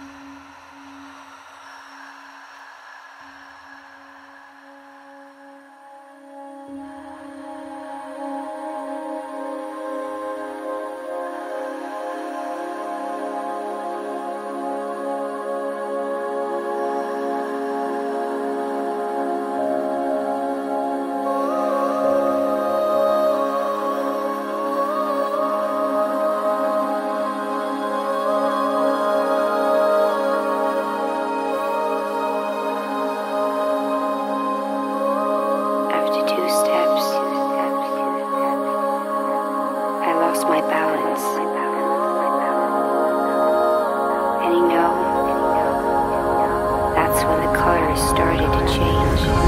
you lost my balance. And you know, that's when the colors started to change.